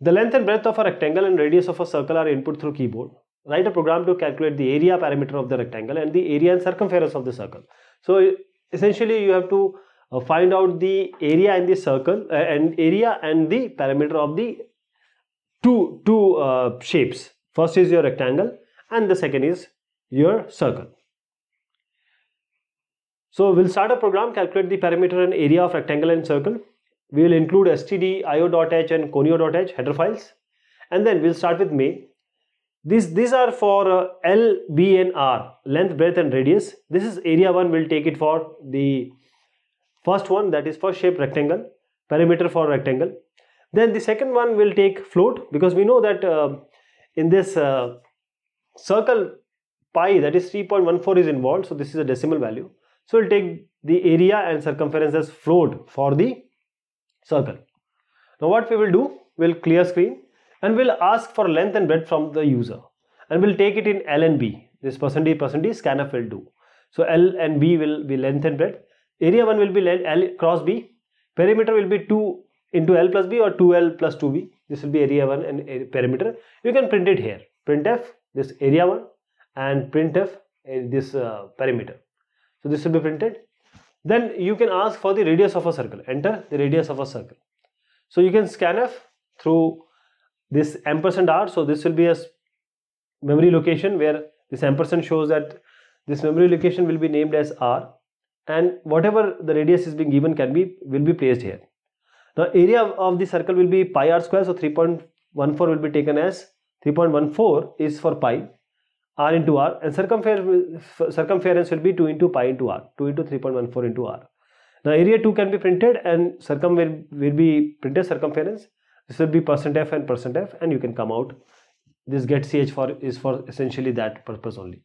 The length and breadth of a rectangle and radius of a circle are input through keyboard. Write a program to calculate the area parameter of the rectangle and the area and circumference of the circle. So essentially you have to uh, find out the area in the circle uh, and area and the parameter of the two, two uh, shapes. First is your rectangle and the second is your circle. So we'll start a program, calculate the parameter and area of rectangle and circle. We will include stdio.h and conio.h header files. And then we'll start with main. These, these are for uh, L, B and R, length, breadth and radius. This is area 1, we'll take it for the first one that is for shape rectangle, perimeter for rectangle. Then the second one will take float because we know that uh, in this uh, circle pi that is 3.14 is involved. So this is a decimal value. So we'll take the area and circumference as float for the circle. Now what we will do, we'll clear screen and we'll ask for length and breadth from the user and we'll take it in L and B. This percentage percentage scanf will do. So L and B will be length and breadth. Area 1 will be L cross B. Perimeter will be 2 into L plus B or 2L plus 2B. This will be area 1 and perimeter. You can print it here. Printf this area 1 and printf this uh, perimeter. So this will be printed. Then you can ask for the radius of a circle. Enter the radius of a circle. So you can scanf through this ampersand r. So this will be a memory location where this ampersand shows that this memory location will be named as r and whatever the radius is being given can be will be placed here. Now area of the circle will be pi r square. So 3.14 will be taken as 3.14 is for pi r into r and circumference, circumference will be 2 into pi into r 2 into 3.14 into r. Now area 2 can be printed and circum will, will be printed circumference. This will be percent f and percent f and you can come out. This getch for is for essentially that purpose only